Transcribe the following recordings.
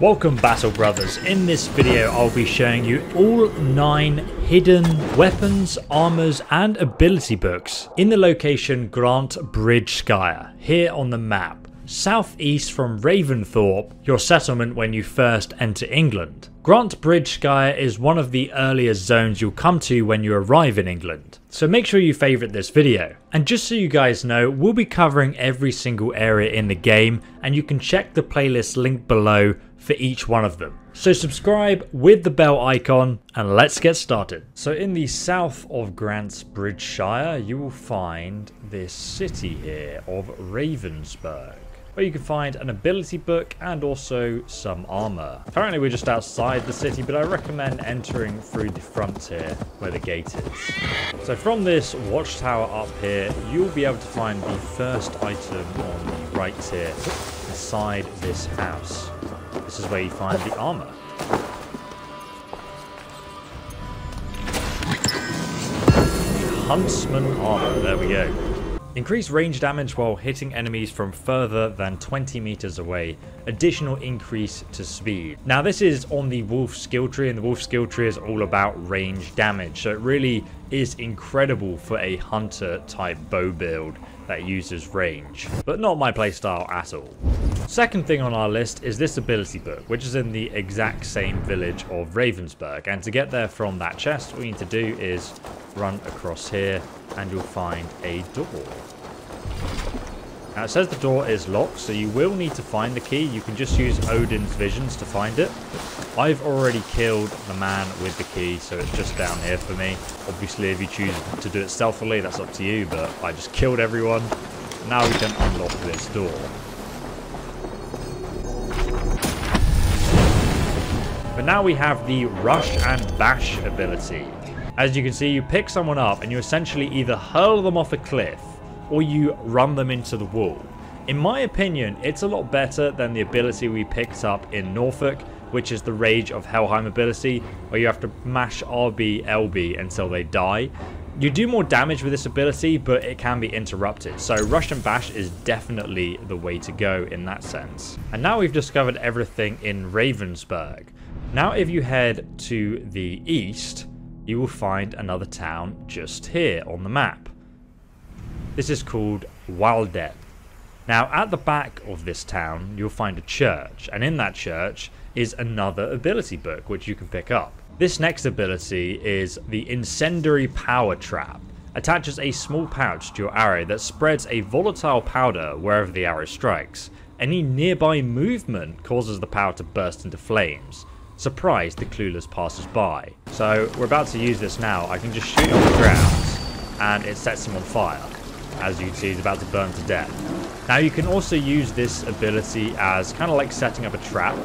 Welcome Battle Brothers. In this video I'll be showing you all 9 hidden weapons, armors and ability books in the location Grant Bridgeshire here on the map southeast from Raventhorpe, your settlement when you first enter England. Grantebridgescire is one of the earliest zones you'll come to when you arrive in England. So make sure you favourite this video. And just so you guys know, we'll be covering every single area in the game and you can check the playlist link below for each one of them. So subscribe with the bell icon and let's get started. So in the south of Grant's Bridgeshire, you will find this city here of Ravensburg where you can find an ability book and also some armor. Currently we're just outside the city, but I recommend entering through the front here where the gate is. So from this watchtower up here, you'll be able to find the first item on the right here inside this house. This is where you find the armor. Huntsman armor, there we go. Increase range damage while hitting enemies from further than 20 meters away. Additional increase to speed. Now this is on the wolf skill tree and the wolf skill tree is all about range damage. So it really is incredible for a hunter type bow build that uses range. But not my playstyle at all. Second thing on our list is this ability book, which is in the exact same village of Ravensburg. And to get there from that chest, all you need to do is run across here and you'll find a door. Now it says the door is locked, so you will need to find the key. You can just use Odin's visions to find it. I've already killed the man with the key, so it's just down here for me. Obviously, if you choose to do it stealthily, that's up to you, but I just killed everyone. Now we can unlock this door. But now we have the Rush and Bash ability. As you can see, you pick someone up and you essentially either hurl them off a cliff or you run them into the wall. In my opinion, it's a lot better than the ability we picked up in Norfolk, which is the Rage of Helheim ability, where you have to mash RB, LB until they die. You do more damage with this ability, but it can be interrupted, so Rush and Bash is definitely the way to go in that sense. And now we've discovered everything in Ravensburg. Now if you head to the east, you will find another town just here on the map. This is called Walden. Now, at the back of this town, you'll find a church, and in that church is another ability book which you can pick up. This next ability is the Incendiary Power Trap. Attaches a small pouch to your arrow that spreads a volatile powder wherever the arrow strikes. Any nearby movement causes the powder to burst into flames surprise the clueless passers-by. So we're about to use this now. I can just shoot on the ground and it sets him on fire. As you can see, he's about to burn to death. Now you can also use this ability as kind of like setting up a trap.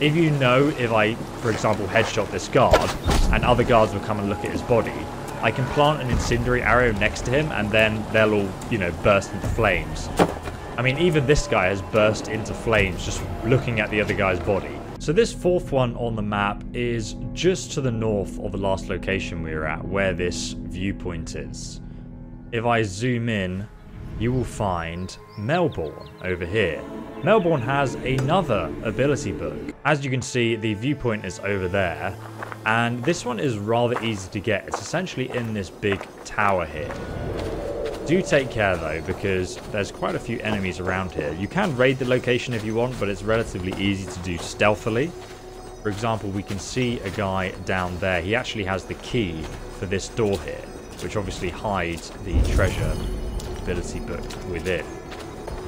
If you know if I, for example, headshot this guard and other guards will come and look at his body, I can plant an incendiary arrow next to him and then they'll all, you know, burst into flames. I mean, even this guy has burst into flames just looking at the other guy's body. So this fourth one on the map is just to the north of the last location we were at, where this viewpoint is. If I zoom in, you will find Melbourne over here. Melbourne has another ability book. As you can see, the viewpoint is over there, and this one is rather easy to get. It's essentially in this big tower here. Do take care though, because there's quite a few enemies around here. You can raid the location if you want, but it's relatively easy to do stealthily. For example, we can see a guy down there. He actually has the key for this door here, which obviously hides the treasure ability book within.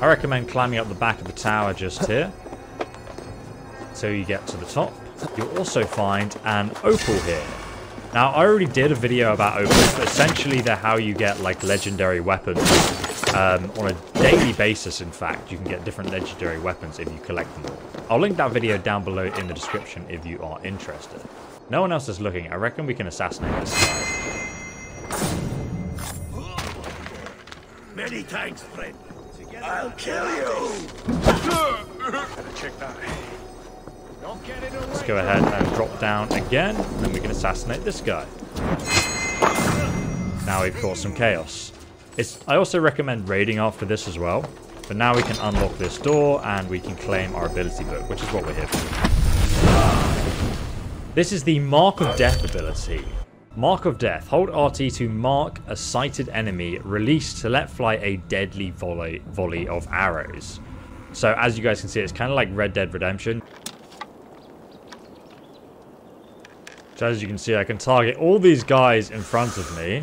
I recommend climbing up the back of the tower just here. Until you get to the top. You'll also find an opal here. Now, I already did a video about opals, but essentially they're how you get, like, legendary weapons. Um, on a daily basis, in fact, you can get different legendary weapons if you collect them all. I'll link that video down below in the description if you are interested. No one else is looking. I reckon we can assassinate this guy. Many thanks, friend. I'll kill you! Gotta Check that. Go ahead and drop down again, and then we can assassinate this guy. Now we've caused some chaos. It's, I also recommend raiding after this as well, But now we can unlock this door and we can claim our ability book, which is what we're here for. This is the Mark of Death ability. Mark of Death. Hold RT to mark a sighted enemy. Release to let fly a deadly volley, volley of arrows. So as you guys can see, it's kind of like Red Dead Redemption. So as you can see, I can target all these guys in front of me.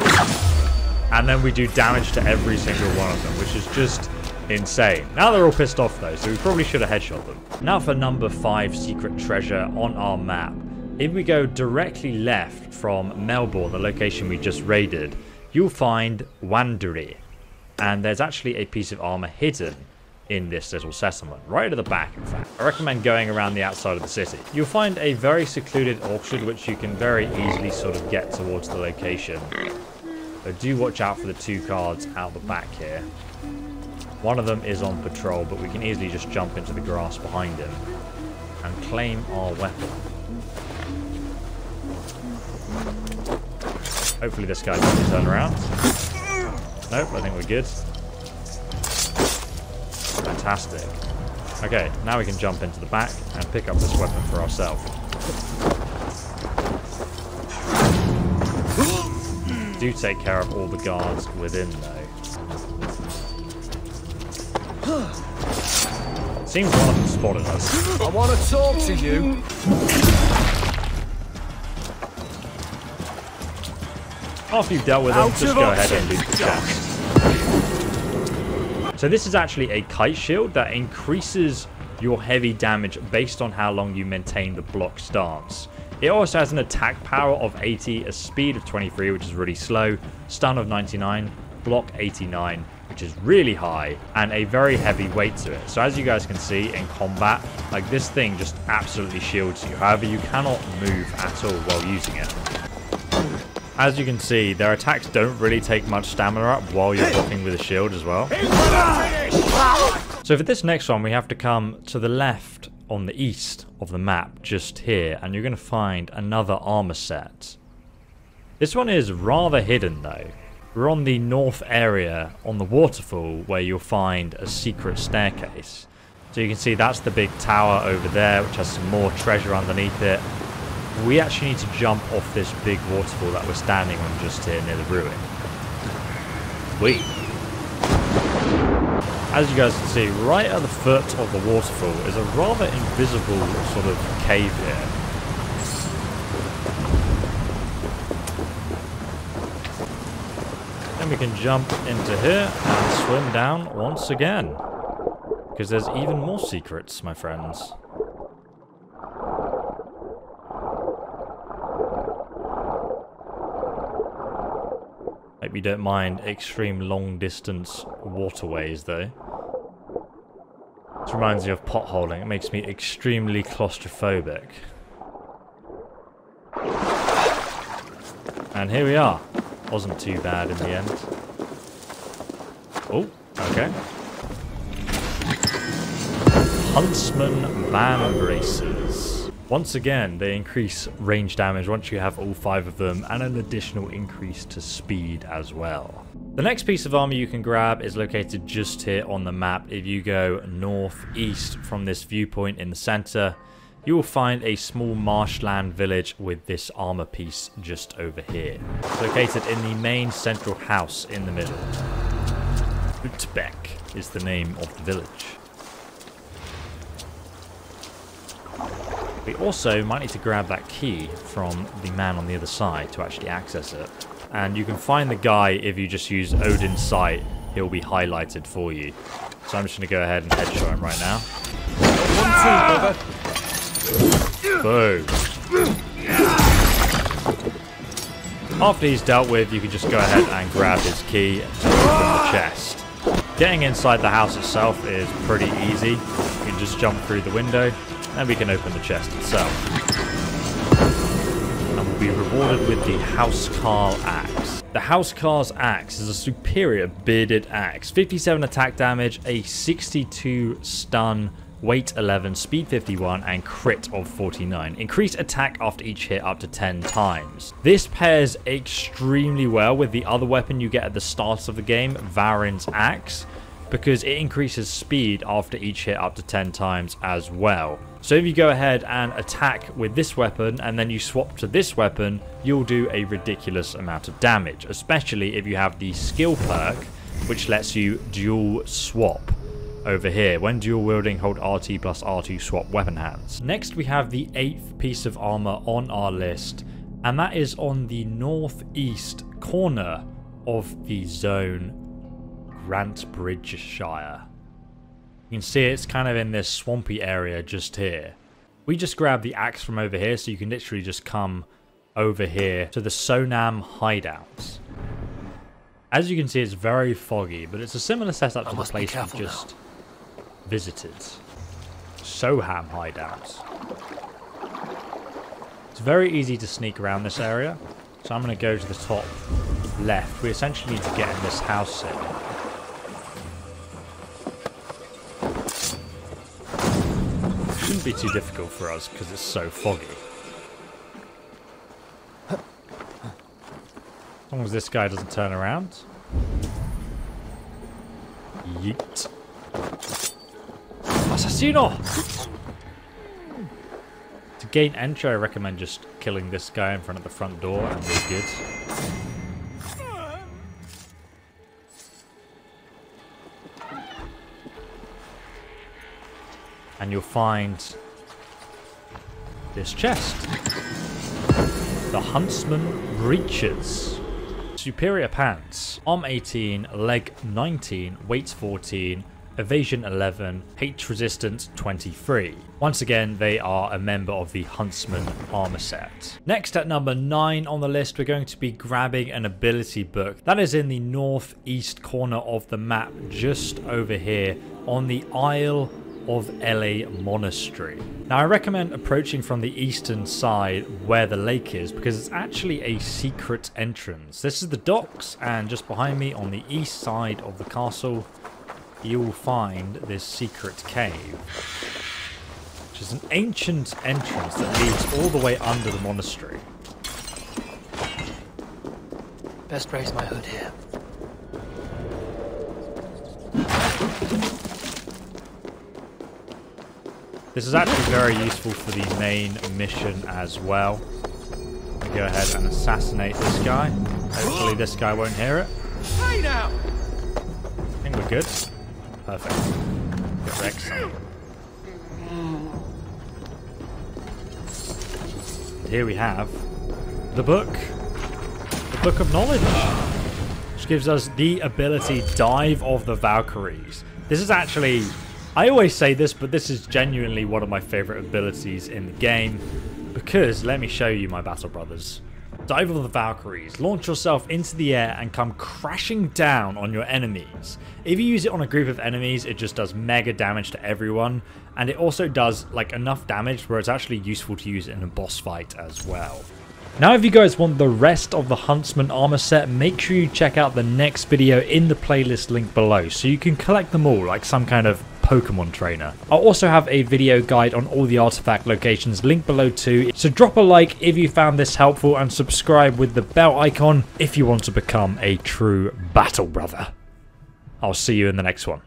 And then we do damage to every single one of them, which is just insane. Now they're all pissed off though, so we probably should have headshot them. Now for number 5 secret treasure on our map. If we go directly left from Melbourne, the location we just raided, you'll find Wanduri. And there's actually a piece of armor hidden in this little settlement, right at the back in fact. I recommend going around the outside of the city. You'll find a very secluded orchard which you can very easily sort of get towards the location. But do watch out for the two cards out the back here. One of them is on patrol, but we can easily just jump into the grass behind him and claim our weapon. Hopefully this guy doesn't turn around. Nope, I think we're good. Fantastic. Okay, now we can jump into the back and pick up this weapon for ourselves. Do take care of all the guards within, though. Seems one of them spotted us. I want to talk to you. After you've dealt with them, Out just go ahead and loot the chest. So this is actually a kite shield that increases your heavy damage based on how long you maintain the block stance. It also has an attack power of 80, a speed of 23, which is really slow, stun of 99, block 89, which is really high, and a very heavy weight to it. So as you guys can see in combat, like this thing just absolutely shields you. However, you cannot move at all while using it. As you can see, their attacks don't really take much stamina up while you're blocking with a shield as well. So for this next one, we have to come to the left on the east of the map, just here, and you're going to find another armor set. This one is rather hidden though. We're on the north area on the waterfall where you'll find a secret staircase. So you can see that's the big tower over there, which has some more treasure underneath it. We actually need to jump off this big waterfall that we're standing on just here near the ruin. We. As you guys can see, right at the foot of the waterfall is a rather invisible sort of cave here. Then we can jump into here and swim down once again. Because there's even more secrets, my friends. You don't mind extreme long distance waterways though. This reminds me of potholing. It makes me extremely claustrophobic. And here we are. Wasn't too bad in the end. Oh, okay. Huntsman Vambraces. Once again, they increase range damage once you have all five of them, and an additional increase to speed as well. The next piece of armor you can grab is located just here on the map. If you go northeast from this viewpoint in the center, you will find a small marshland village with this armor piece just over here. It's located in the main central house in the middle. Utbech is the name of the village. We also might need to grab that key from the man on the other side to actually access it. And you can find the guy if you just use Odin's sight. He'll be highlighted for you. So I'm just going to go ahead and headshot him right now. Boom. After he's dealt with, you can just go ahead and grab his key to open the chest. Getting inside the house itself is pretty easy. You can just jump through the window, and we can open the chest itself. And we'll be rewarded with the Housecarl Axe. The Housecarl's Axe is a superior bearded axe. 57 attack damage, a 62 stun, weight 11, speed 51, and crit of 49. Increase attack after each hit up to 10 times. This pairs extremely well with the other weapon you get at the start of the game, Varin's Axe. because it increases speed after each hit up to 10 times as well. So if you go ahead and attack with this weapon and then you swap to this weapon, you'll do a ridiculous amount of damage, especially if you have the skill perk, which lets you dual swap over here. When dual wielding, hold RT plus R2 swap weapon hands. Next, we have the eighth piece of armor on our list, and that is on the northeast corner of the zone Grantebridgescire. You can see it's kind of in this swampy area just here. We just grabbed the axe from over here, so you can literally just come over here to the Soham hideouts. As you can see, it's very foggy, but it's a similar setup to the place we just now. visited. Soham hideouts. It's very easy to sneak around this area, so I'm going to go to the top left. We essentially need to get in this house here. Be too difficult for us because it's so foggy. As long as this guy doesn't turn around. Yeet. Assassino! To gain entry, I recommend just killing this guy in front of the front door and we're good. And you'll find this chest. The Huntsman Breeches. Superior pants. Arm 18, leg 19, weight 14, evasion 11, H resistance 23. Once again, they are a member of the Huntsman armor set. Next at number 9 on the list, we're going to be grabbing an ability book. That is in the northeast corner of the map, just over here on the Isle of Ely Monastery. Now I recommend approaching from the eastern side where the lake is because it's actually a secret entrance. This is the docks and just behind me on the east side of the castle you will find this secret cave which is an ancient entrance that leads all the way under the monastery. Best raise my hood here. This is actually very useful for the main mission as well. Go ahead and assassinate this guy. Hopefully this guy won't hear it. Hey now! I think we're good. Perfect. Get Rex. And here we have the book. The Book of Knowledge. Which gives us the ability Dive of the Valkyries. This is actually I always say this, but this is genuinely one of my favorite abilities in the game. Because, let me show you my Battle Brothers. Dive of the Valkyries. Launch yourself into the air and come crashing down on your enemies. If you use it on a group of enemies, it just does mega damage to everyone. And it also does like enough damage where it's actually useful to use in a boss fight as well. Now if you guys want the rest of the Huntsman armor set, make sure you check out the next video in the playlist link below so you can collect them all like some kind of Pokemon trainer. I'll also have a video guide on all the artifact locations linked below too, so drop a like if you found this helpful and subscribe with the bell icon if you want to become a true battle brother. I'll see you in the next one.